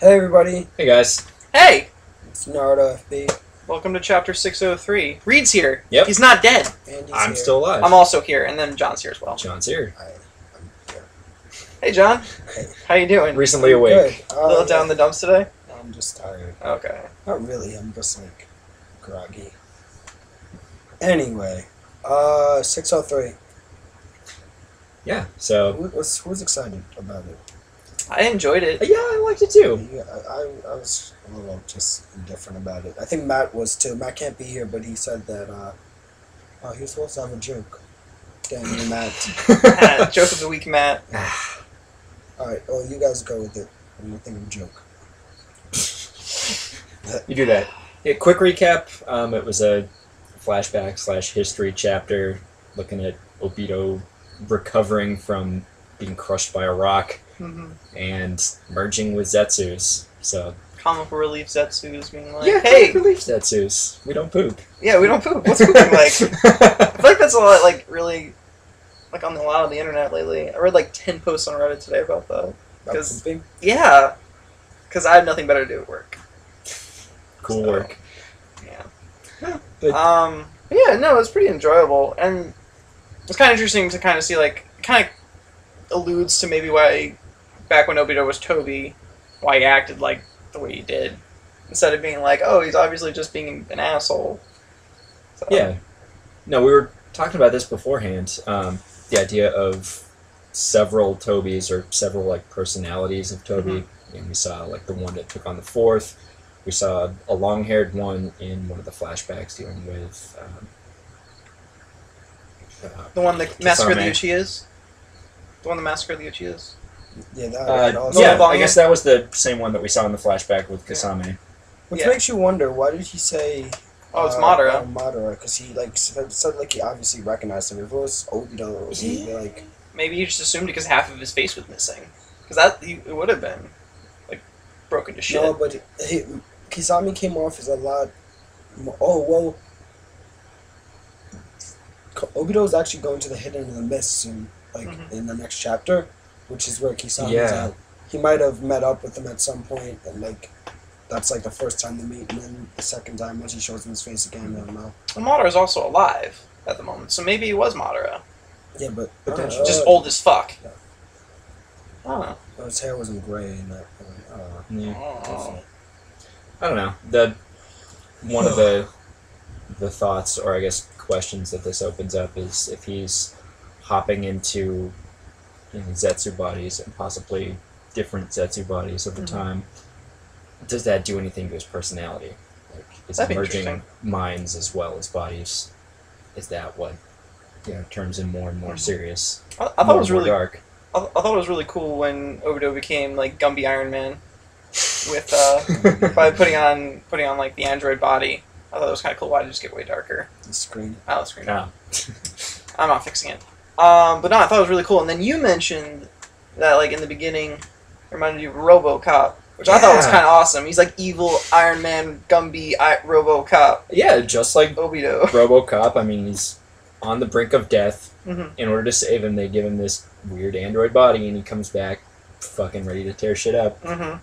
Hey everybody, Hey guys. Hey, it's Naruto FB. welcome to chapter 603. Reid's here. Yep. He's not dead. Andy's I'm here. still alive. I'm also here, and then John's here as well. John's here. Hi, I'm here. Hey, John. Hey. How you doing? Recently awake. Good. A Uh, little down in the dumps today? I'm just tired. Okay. Not really. I'm just like groggy. Anyway, uh, six oh three. Yeah. So Who was who's excited about it? I enjoyed it. yeah, I liked it too. Yeah, I, I, I was a little just indifferent about it. I think Matt was too. Matt can't be here, but he said that uh, oh, he was supposed to have a joke. Damn you, Matt. Uh, Joke of the week, Matt. All right, well, you guys go with it. I'm gonna think of a joke. you do that. Yeah, quick recap. Um, it was a flashback slash history chapter looking at Obito recovering from being crushed by a rock Mm-hmm. and merging with Zetsu's. So Comic relief Zetsu's being like, yeah, hey, relief Zetsu's. We don't poop. yeah, we don't poop. What's pooping like? I feel like that's a lot, like, really, like, on a lot of the internet lately. I read, like, 10 posts on Reddit today about that. Because? Yeah. Because I have nothing better to do at work. cool So- work. Yeah. But- Um. Yeah. No, it was pretty enjoyable, and it's kind of interesting to kind of see like kind of alludes to maybe why back when Obito was Toby, why he acted like the way he did, instead of being like, oh, he's obviously just being an asshole. So, Yeah. No, we were talking about this beforehand. Um, the idea of several Tobys or several like personalities of Toby. And we saw like the one that took on the fourth. We saw a long-haired one in one of the flashbacks dealing with. Um, uh, The one that Massacre of the Kisame. Uchihas. The one the Massacre of the Uchihas. Yeah, that, uh, that also- yeah, I guess that was the same one that we saw in the flashback with Kisame. Which Yeah. makes you wonder, why did he say? Oh, it's uh, Madara. uh, Madara, because he like said, said like he obviously recognized him. If it was Obito, he'd be like, Maybe you just assumed because half of his face was missing. Because that he, it would have been like broken to shit. no, but he, Kisame came off as a lot. More, oh well, Ko- Obito is actually going to the Hidden in the Mist soon, like Mhm. in the next chapter, which is where Kisame's Yeah. at. He might have met up with him at some point, and like. That's like the first time they meet, and then the second time once he shows him his face again, I don't know. Well, Madara's also alive at the moment, so maybe he was Madara. Yeah, but Potentially. uh, Just old as fuck. yeah. I don't know. Oh, his hair wasn't gray in that point. Uh, Yeah. Oh. I don't know. The one of the the thoughts or I guess questions that this opens up is if he's hopping into you know, Zetsu bodies and possibly different Zetsu bodies over Mhm. time, does that do anything to his personality? Like is That'd merging minds as well as bodies? Is that what you know turns him more and more Mhm. serious? I, I thought more it was really. dark. I, I thought it was really cool when Obito became like Gumby Iron Man, with uh, by putting on putting on like the android body. I thought it was kind of cool. Why did it just get way darker? the screen. Oh, the screen. No. I'm not fixing it. Um, but no, I thought it was really cool. And then you mentioned that like in the beginning, it reminded you of RoboCop, which I thought was kind of awesome. He's like evil Iron Man, Gumby, I- RoboCop, yeah, just like Obito. RoboCop. I mean, he's on the brink of death. Mhm. In order to save him, they give him this weird android body, and he comes back, fucking ready to tear shit up. hmm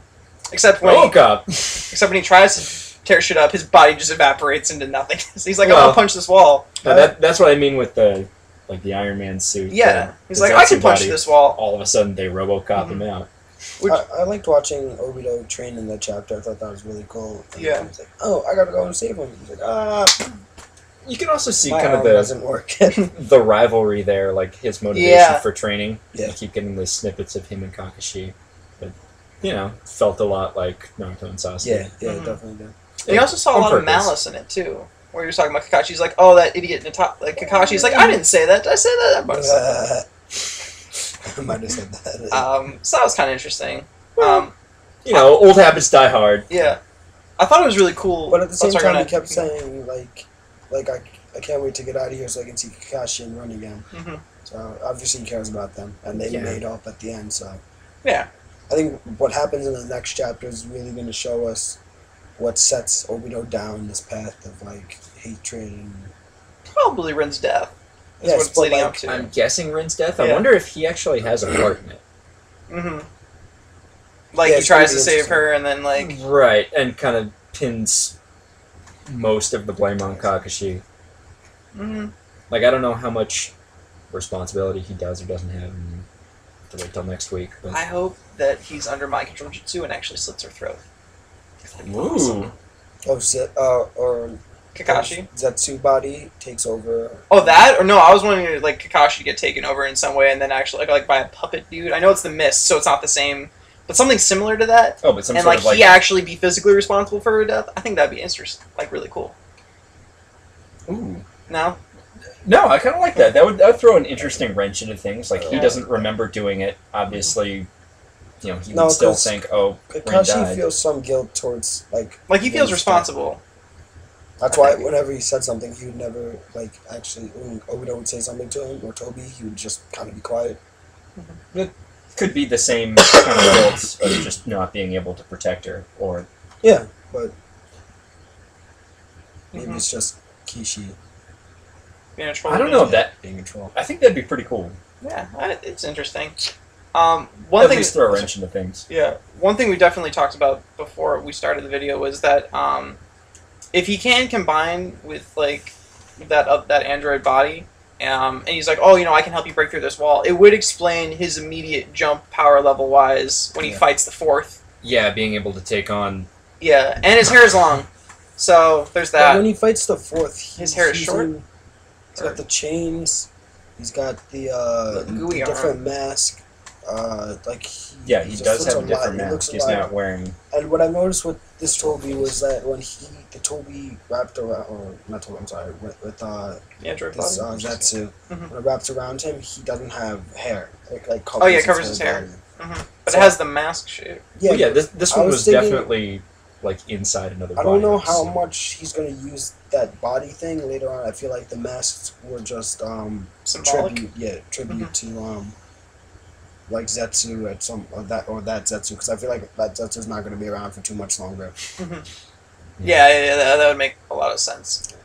Except when he, RoboCop. except when he tries to tear shit up, his body just evaporates into nothing. he's like, I'm Well- gonna punch this wall. That, that's what I mean with the like the Iron Man suit. Yeah, he's like, I can punch body. this wall. All of a sudden, they RoboCop Mhm. him out. Which- I, I liked watching Obito train in that chapter. I thought that was really cool. And Yeah. he was like, "Oh, I gotta go and save him." He's like, "Ah, You can also see my kind of the doesn't work." the rivalry there, like his motivation Yeah. for training. Yeah. You keep getting the snippets of him and Kakashi, but you know, felt a lot like Naruto and Sasuke. yeah, yeah, Mhm. definitely did. And you also saw a On lot of malice in it too. Where you're talking about Kakashi's like, oh, that idiot Nata- like Kakashi's like, I didn't say that. Did I say that? I might have said I might have said that. that. Um, so that was kind of interesting. Well, Um, You know, old habits die hard. yeah, I thought it was really cool. but at the Oh, same sorry, time, he kept saying like, "Like I, I can't wait to get out of here so I can see Kakashi and run again." Mhm. So obviously he cares about them, and they Yeah. made up at the end. So Yeah. I think what happens in the next chapter is really going to show us what sets Obito down this path of like hatred and Probably Rin's death. That's Yes, what it's leading like, up to. I'm guessing Rin's death. I wonder if he actually has a part in it. hmm Like Yeah, he tries to save her, and then like right, and kind of pins most of the blame on Kakashi. mhm. Like I don't know how much responsibility he does or doesn't have. And have to wait till next week. But I hope that he's under my control jutsu and actually slits her throat. Ooh. Oh, Z- uh, or Kakashi. Zetsu body takes over. Oh, that or no? I was wanting like Kakashi to get taken over in some way, and then actually like, like by a puppet dude. I know it's the mist, so it's not the same, but something similar to that. Oh, but some and sort like, of like he actually be physically responsible for her death. I think that'd be interesting, like really cool. Ooh. No, No, I kind of like that. That would, that would throw an interesting wrench into things. Like he doesn't remember doing it. Obviously, you know, he No, would still 'cause think, "Oh, Rain Kakashi feels some guilt towards like. like he feels Yeah. responsible. That's why whenever he said something, he would never like actually. When Obito would say something to him or Toby, he would just kind of be quiet. It could be the same kind of guilt of just not being able to protect her, or Yeah, but maybe Mhm. it's just Kishi Being a troll. I don't know if that. being a troll. I think that'd be pretty cool. Yeah, I- it's interesting. Um, one At thing. least throw a wrench into things. Yeah, one thing we definitely talked about before we started the video was that um, if he can combine with like that uh, that android body, um, and he's like, oh, you know, I can help you break through this wall. It would explain his immediate jump power level wise when he Yeah. fights the fourth. Yeah, being able to take on. Yeah, and his hair is long, so there's But that. when he fights the fourth, His hair is short? in- he's got the chains. He's got the uh, The the different mask. Uh, like he, Yeah, he does have a different lot- he mask. He's lot- not wearing. And what I noticed with this Toby was that when he the Toby wrapped around, or not Toby, I'm sorry, with, with uh, The android this uh, body. Zetsu, Mhm. when it wraps around him, he doesn't have hair. Like, like Oh, yeah, covers covers his whole hair. body. hmm But So- it has the mask shape. Yeah, Yeah, yeah. This this I one was was, thinking- definitely like inside another. I don't know body. how much he's gonna use that body thing later on. I feel like the masks were just um Symbolic. tribute, yeah, tribute to um like Zetsu at some or that or that Zetsu because I feel like that Zetsu's not gonna be around for too much longer. Mm-hmm. Yeah, yeah, yeah that, that would make a lot of sense.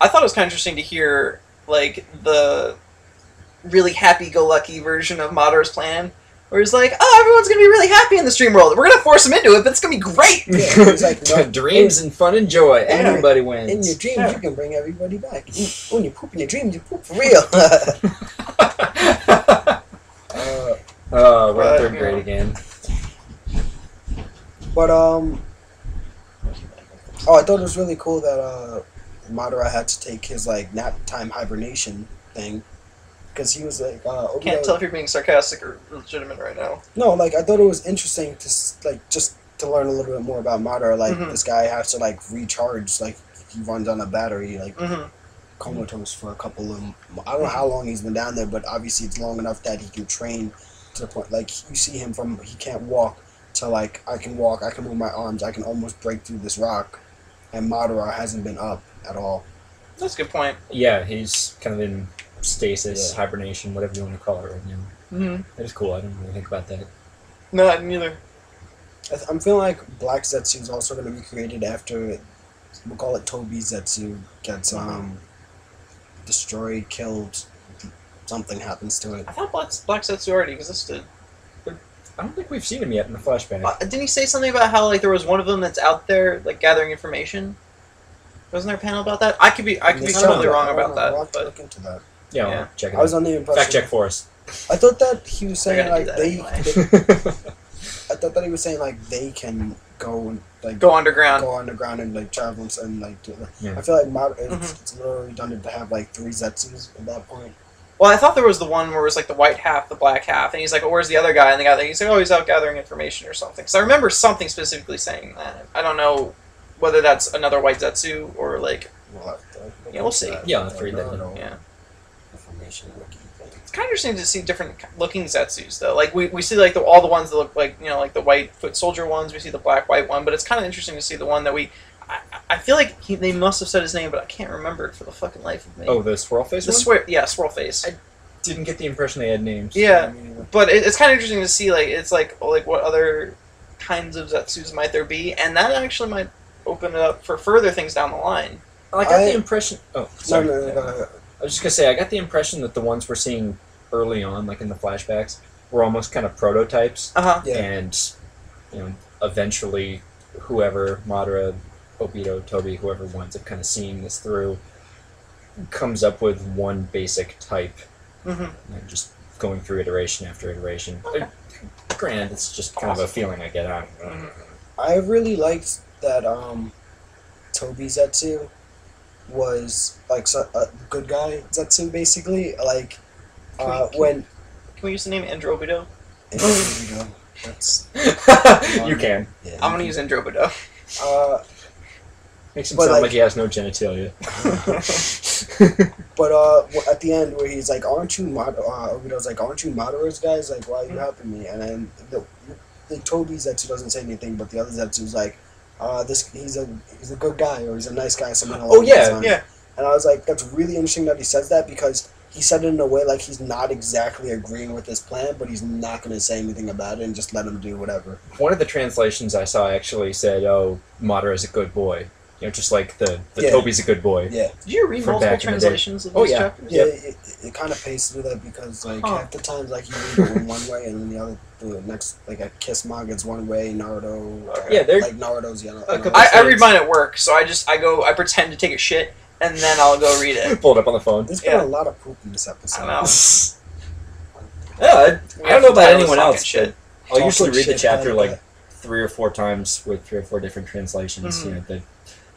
I thought it was kind of interesting to hear like the really happy-go-lucky version of Madara's plan, where he's like, "Oh, everyone's gonna be really happy in the stream world. We're gonna force them into it, but it's gonna be great." Yeah, like, no, Dreams and fun and joy. Yeah. Everybody wins. In your dreams, Yeah. you can bring everybody back. When you poop in your dreams, you poop for real. uh, oh, we're But, in third you grade know. again. But um, oh, I thought it was really cool that uh, Madara had to take his like nap time hibernation thing because he was like, uh, Obito- Can't tell if you're being sarcastic or legitimate right now. No, like I thought it was interesting to like just to learn a little bit more about Madara. Like Mhm. this guy has to like recharge, like he runs on a battery, like Mm-hmm. comatose for a couple of. I don't know how long he's been down there, but obviously it's long enough that he can train to the point. Like you see him from he can't walk to like I can walk, I can move my arms, I can almost break through this rock, and Madara hasn't been up at all. That's a good point. Yeah, he's kind of in stasis, Yeah. hibernation, whatever you want to call it right now. Mm-hmm. That is cool. I didn't really think about that. No, I didn't either. I th- I'm feeling like Black Zetsu is also going to be created after we'll call it Toby Zetsu gets um destroyed, killed, something happens to it. I thought Black Black Zetsu already existed. I don't think we've seen him yet in the flashback. Uh, didn't he say something about how like there was one of them that's out there like gathering information? Wasn't there a panel about that? I could be I could be totally wrong about know, I'll that, have to but look into that. yeah, yeah. I'll check it I was out. on the impression. Fact check for us. I thought that he was saying like they, anyway. they- I thought that he was saying like they can go and like go underground. go underground and like travel and, and like do it. Yeah. I feel like mod- it's, Mhm. it's a little redundant to have like three Zetsus at that point. Well, I thought there was the one where it was like the white half, the black half, and he's like, "Oh, where's the other guy?" And the guy, he's like, "Oh, he's out gathering information or something." So I remember something specifically saying that. I don't know whether that's another white Zetsu or like We'll have to look Yeah, we'll see. that. Yeah, I'll have that I don't in. know. yeah. Information wiki. It's kind of interesting to see different looking Zetsus though. Like we, we see like the, all the ones that look like you know like the white foot soldier ones. We see the black white one, but it's kind of interesting to see the one that we. I, I feel like he, they must have said his name, but I can't remember it for the fucking life of me. oh, the swirl face the one? swear, yeah, swirl face. I- Didn't get the impression they had names. Yeah. But it, it's kind of interesting to see like it's like like what other kinds of Zetsus might there be, and that actually might open it up for further things down the line. I got I- the impression. Oh, no, sorry. no, no, no, no. I was just gonna say I got the impression that the ones we're seeing early on, like in the flashbacks, were almost kind of prototypes, Uh huh. Yeah. and you know, eventually, whoever Madara, Obito, Toby, whoever winds up kind of seeing this through, comes up with one basic type, hmm and just going through iteration after iteration. Okay. Granted, it's just kind of a feeling I get out. Mhm. I really liked that um, Toby Zetsu was like so, a good guy Zetsu basically. Like Can we- uh, can- when Can we use the name Androbido? there you. That's you can. yeah. I'm gonna use Androbido. Uh, Makes him But, sound like, like- he has no genitalia. but uh, at the end where he's like, "Aren't you Mad?" Uh, Obito's like, "Aren't you Madara's guys? Like, why are you helping me?" And then the, the Toby Zetsu doesn't say anything, but the other Zetsu's like, uh, "This he's a he's a good guy or he's a nice guy." Something along Oh, yeah, yeah. And I was like, that's really interesting that he says that because he said it in a way like he's not exactly agreeing with this plan, but he's not going to say anything about it and just let him do whatever. One of the translations I saw actually said, "Oh, Madara is a good boy." You know, just like the, the Yeah. Toby's a good boy. Yeah, Did you read From multiple back in the day. translations of Oh, these yeah. chapters? yeah. Yep. It, it, it kind of pays through that because like Huh. half the times like you read it one way and then the other the next like a Kiss manga it's one way, Naruto. uh, Yeah, they're- like Naruto's yellow. A I, I read mine at work, so I just I go I pretend to take a shit and then I'll go read it. Pull it up on the phone. There's been Yeah. a lot of poop in this episode. I know. Yeah, I, I don't know about anyone else. Shit. I'll usually read the chapter like like three or four times with three or four different translations. Mhm. You know, the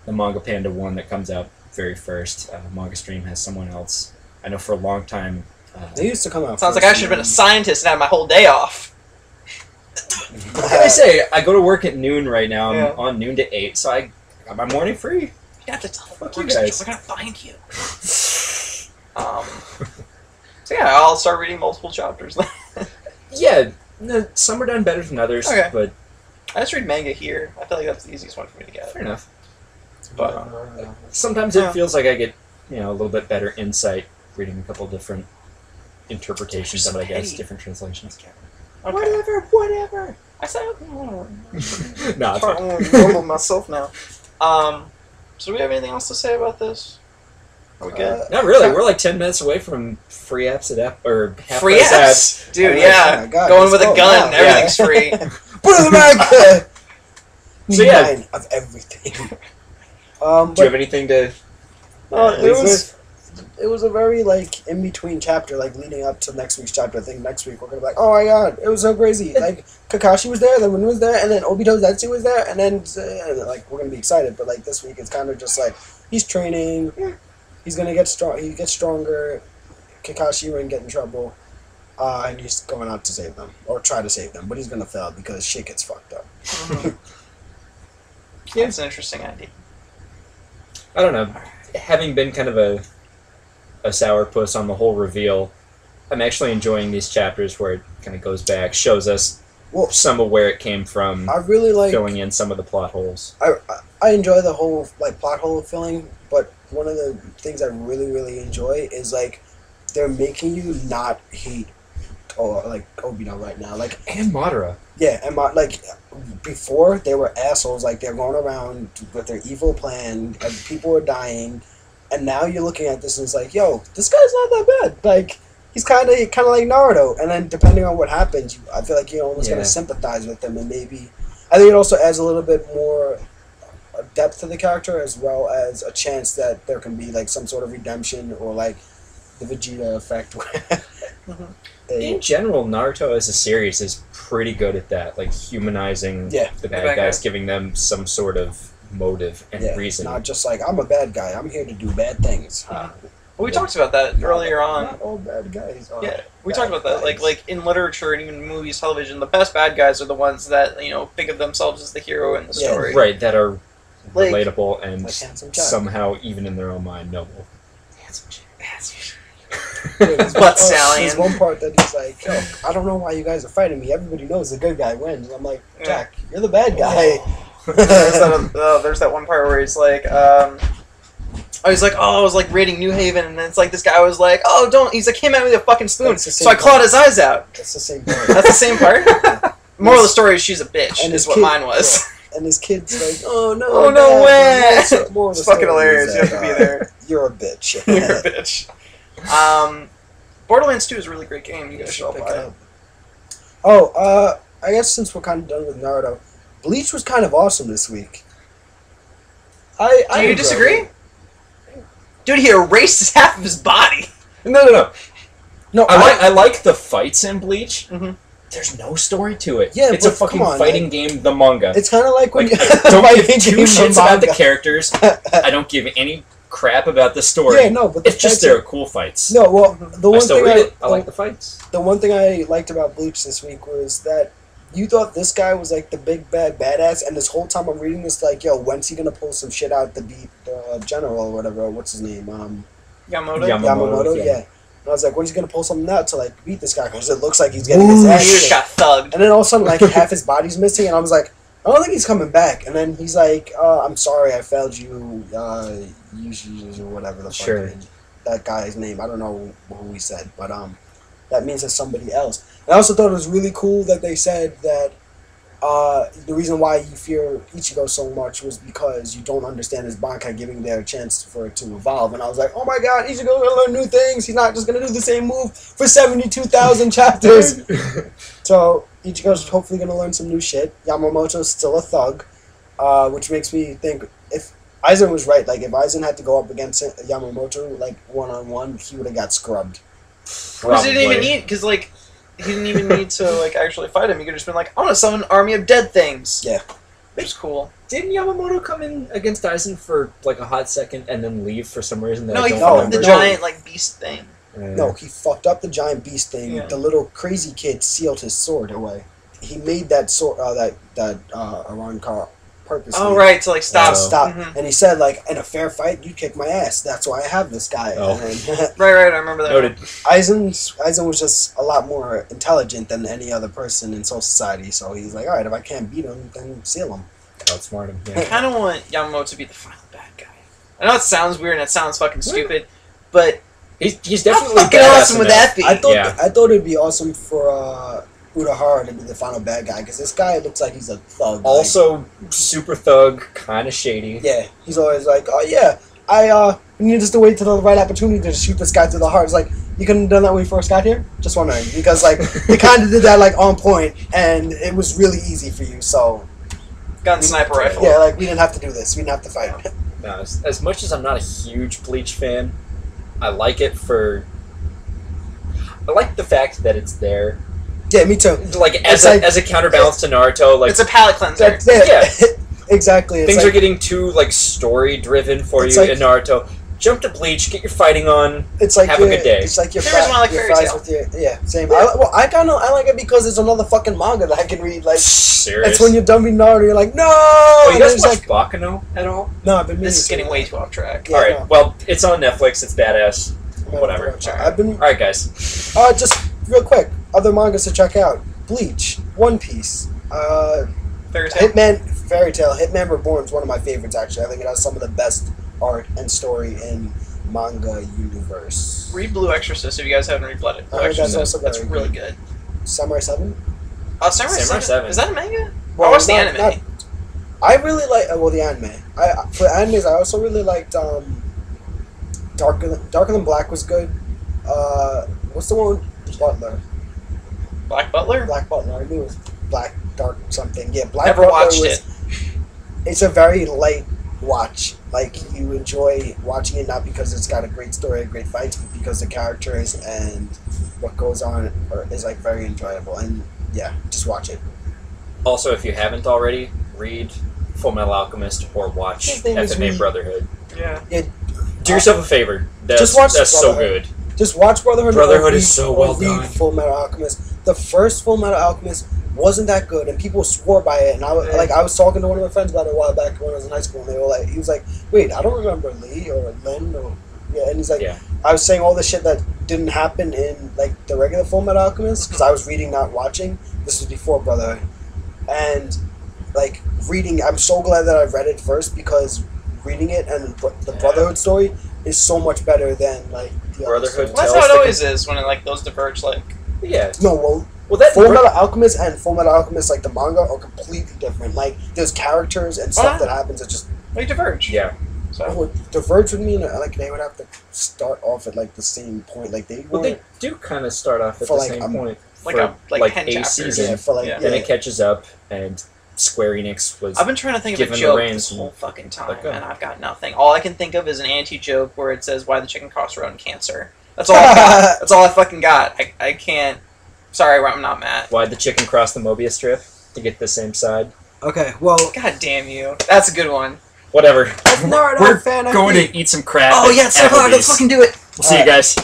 the manga panda one that comes out very first. Uh, manga stream has someone else. I know for a long time. Uh, They used to come out. Sounds like I should have been a scientist and had my whole day off. what can I say? I go to work at noon right now. I'm Yeah. on noon to eight, so I got my morning free. You have to tell the Fuck you guys. We're gonna find you. Um, so yeah, I'll start reading multiple chapters. Yeah, no, some are done better than others, Okay. but I just read manga here. I feel like that's the easiest one for me to get. fair enough. But, But- Sometimes Yeah. it feels like I get you know a little bit better insight reading a couple different interpretations of it. I guess different translations. Okay. Whatever, whatever. I said no, I'm it's fine. starting to rumble myself now. Um, so do we have anything else to say about this? Are we good? Uh, Not really. We're like ten minutes away from free apps at app or half free price apps, dude. Oh my yeah, God, going with a gun, now. everything's free. Put it in the bag. So, yeah. Nine of everything. Um, Do you have anything to? uh, it was with? it was a very like in between chapter, like leading up to next week's chapter. I think next week we're gonna be like, oh my god, it was so crazy. Like Kakashi was there, then Rin was there, and then Obito Zetsu was there, and then uh, and, like we're gonna be excited. But like this week, it's kind of just like he's training. He's gonna get strong. He gets stronger. Kakashi Rin get in trouble. Uh, and he's going out to save them or try to save them, but he's gonna fail because shit gets fucked up. It's an interesting idea. I don't know. Having been kind of a a sourpuss on the whole reveal, I'm actually enjoying these chapters where it kind of goes back, shows us Well, some of where it came from, I really like. filling in some of the plot holes. I, I- I enjoy the whole like plot hole filling, but one of the things I really really enjoy is like they're making you not hate or like Obito right now. Like And Madara. yeah, and my, like before they were assholes. Like they're going around with their evil plan, and people are dying, and now you're looking at this and it's like, yo, this guy's not that bad. Like he's kind of kind of like Naruto, and then depending on what happens, you, I feel like you're almost Yeah. gonna sympathize with them, and maybe I think it also adds a little bit more uh, depth to the character as well as a chance that there can be like some sort of redemption or like the Vegeta effect where Mhm. they In general, Naruto as a series is pretty good at that, like humanizing Yeah. the bad bad guys, guys. giving them some sort of motive and yeah, reason. not just like I'm a bad guy. I'm here to do bad things. Uh, we talked about that earlier on. Not all bad guys. Are Yeah, we talked about that. Like guys. like in literature and even movies, television, the best bad guys are the ones that you know think of themselves as the hero in the Yeah, story. right, that are Like- relatable and Like somehow, even in their own mind, noble. Dude, there's Butt one- oh. There's one part that he's like, I don't know why you guys are fighting me. Everybody knows the good guy wins. I'm like, Yeah. Jack, you're the bad guy. there's, that, uh, there's that one part where he's like, um, oh, he's like, oh, I was like raiding New Haven, and then it's like this guy was like, oh, don't. He's like, came at me with a fucking spoon, so I clawed his eyes out. That's the same part. That's the same part. Moral of the story is she's a bitch. And is what kid- mine was. And his kid's like, oh no, Oh, no way. And the moral of the It's fucking hilarious. You have to be uh, there. You're a bitch. You're a bitch. Um, Borderlands 2 is a really great game. You You guys should should all pick buy it it. up. Oh, uh, I guess since we're kind of done with Naruto, Bleach was kind of awesome this week. I Do you disagree? it. Dude, he erases half of his body. No, no, no. No, I like I like the fights in Bleach. Mhm. There's no story to it. Yeah, it's a fucking on, fighting game. The manga. It's kind of like when Like, you I don't give two shits about the characters. I don't give any crap about the story. Yeah, no, but the it's just fights there are- are cool fights. No, well, the I one still thing read I, it. I like the fights. the one thing I liked about Bleach this week was that you thought this guy was like the big bad badass, and this whole time I'm reading this like, yo, when's he gonna pull some shit out to beat the general or whatever? What's his name? Um, Yamamoto. Yamamoto. Yamamoto, yeah. yeah. And I was like, when's he gonna pull something out to like beat this guy? Because it looks like he's getting his He ass. just kicked. got thugged. And then all of a sudden, like half his body's missing, and I was like, I don't think he's coming back. And then he's like, uh, I'm sorry, I failed you, uh, or whatever the Sure. fuck that guy's name. I don't know who he said, but um, that means it's somebody else. And I also thought it was really cool that they said that uh, the reason why you fear Ichigo so much was because you don't understand his Bankai giving their chance for it to evolve. And I was like, oh my god, Ichigo's gonna learn new things. He's not just gonna do the same move for 72,000 chapters. So Ichigo's hopefully gonna learn some new shit. Yamamoto's still a thug, uh, which makes me think if Aizen was right, like if Aizen had to go up against Yamamoto like one on one, he would have got scrubbed. Because he didn't even need, because like, he didn't even need to like actually fight him. He could just been like, I want to summon an army of dead things. Yeah. Which is cool. Didn't Yamamoto come in against Aizen for like a hot second and then leave for some reason that No, I he don't No, fought the giant like beast thing. Yeah. No, he fucked up the giant beast thing. Yeah. The little crazy kid sealed his sword away. He made that sword, uh, that that uh, Arrancar purposely. Oh right, to like stop. Stop. Mhm. And he said, like, in a fair fight, you kick my ass. That's why I have this guy. Oh. And then Right, right. I remember that. Noted. Aizen's, Aizen was just a lot more intelligent than any other person in Soul Society. So he's like, all right, if I can't beat him, then seal him. Outsmart him. I Yeah. kind of want Yamamoto to be the final bad guy. I know it sounds weird and it sounds fucking stupid, but He's, he's how definitely fucking awesome would that be? I thought Yeah. I thought it'd be awesome for uh, Urahara to be the final bad guy because this guy looks like he's a thug. like- Also, super thug, kind of shady. yeah, he's always like, oh yeah, I uh, we need just to wait till the right opportunity to shoot this guy through the heart. It's like you couldn't have done that when you first got here. Just wondering because like they kind of did that like on point and it was really easy for you. So gun sniper rifle. yeah, like we didn't have to do this. We didn't have to fight. No, as, as much as I'm not a huge Bleach fan, I like it for. I like the fact that it's there, yeah, me too. like It's as a, like- as a counterbalance to Naruto. Like it's a palate cleanser. That's it. Yeah. exactly. It's things like, are getting too like story driven for you like- in Naruto. Jump to Bleach, get your fighting on. It's like Have a good day. It's like your, Same reason fri- why I like your Fairy fries with your yeah same. I, well, I kind of I like it because it's another fucking manga that I can read. Like Serious. that's when you're done reading Naruto. You're like no. Oh, you guys watch like Baccano at all? no. I've been. This is getting way too off track. Yeah, all right. no. Well, it's on Netflix. It's badass. I'm whatever. watch. I've been All right, guys. uh just real quick. Other mangas to check out: Bleach, One Piece, uh, Fairy Tail. Hitman, Fairy Tail, Hitman Reborn is one of my favorites. Actually, I think it has some of the best art and story in manga universe. Read Blue Exorcist if you guys haven't read Blood Blue I heard that's Exorcist. also That's really good. good. Samurai Seven. Uh, Samurai, Samurai 7. Seven. Is that a manga? Well, I watched the anime. not- I really like uh, well the anime. I for animes I also really liked um, Darker than, Darker Than Black was good. Uh, what's the one with Butler? Black Butler? Black Butler. I knew it was Black Dark something. Yeah, Black Never Butler watched was, it. It's a very light watch. Like you enjoy watching it not because it's got a great story, and great fights, but because the characters and what goes on are, is like very enjoyable. And yeah, just watch it. Also, if you haven't already, read Full Metal Alchemist or watch His name FMA Reid. Brotherhood. Yeah. Do yourself a favor. That's, Just watch That's so good. Just watch Brotherhood. Brotherhood or is so well done. Full Metal Alchemist. The first Full Metal Alchemist wasn't that good, and people swore by it. And I was like, I was talking to one of my friends about it a while back when I was in high school, and they were like, he was like, "Wait, I don't remember Lee or Lin or yeah," and he's like, Yeah. I was saying all the shit that didn't happen in like the regular Full Metal Alchemist because I was reading, not watching. This was before Brotherhood, and like reading, I'm so glad that I read it first because reading it and br- the Yeah. Brotherhood story is so much better than like the other Brotherhood. Well, that's Tell how it the always is when it, like those diverge. Like Yeah. No, well, Well, that Full Metal Alchemist and Full Metal Alchemist, like the manga, are completely different. Like there's characters and stuff Oh. that happens that just they diverge. Yeah. So would diverge with me. And, like they would have to start off at like the same point. Like they Well, they do kind of start off at For the like same um, point. Like for a- like like 10 a chapters. season. yeah, for like Yeah. Then yeah. it catches up, and Square Enix was. I've been trying to think of a Given the joke this whole fucking time, Let and I've got nothing. All I can think of is an anti-joke where it says, "Why the chicken costs rodent cancer." That's all. I got. That's all I fucking got. I, I can't. Sorry, I'm not Matt. Why'd the chicken cross the Mobius strip to get the same side? Okay, well, God damn you. That's a good one. Whatever. no, no, We're fan going me. to eat some crap. Oh yeah, it's so hard. Let's fucking do it. We'll see you guys.